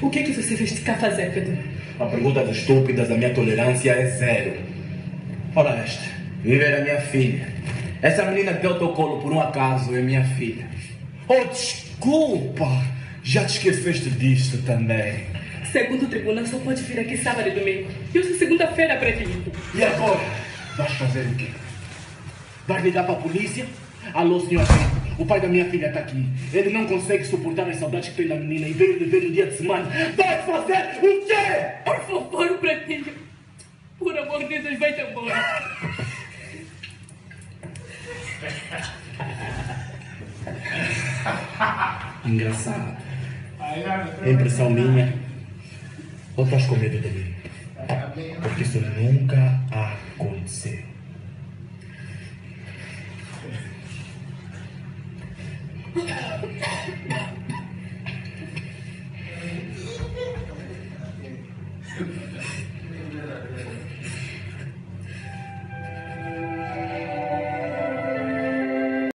O que é que você fez a fazer, Pedro? A pergunta dos estúpidas, a minha tolerância é zero. Ora esta, viver a minha filha. Essa menina que deu o teu colo por um acaso é minha filha. Oh, desculpa! Já te esqueceste disto também. Segundo o tribunal, só pode vir aqui sábado e domingo. E hoje é segunda-feira, pretinho. E agora? Vais fazer o quê? Vais ligar para a polícia? Alô, senhor o pai da minha filha está aqui. Ele não consegue suportar as saudades que tem da menina e veio lhe ver no dia de semana. Vai fazer o quê? Por favor, pretinho. Por amor de Deus, vai-te embora. Engraçado. Impressão minha. Ou estás com medo de mim? Porque isso nunca aconteceu.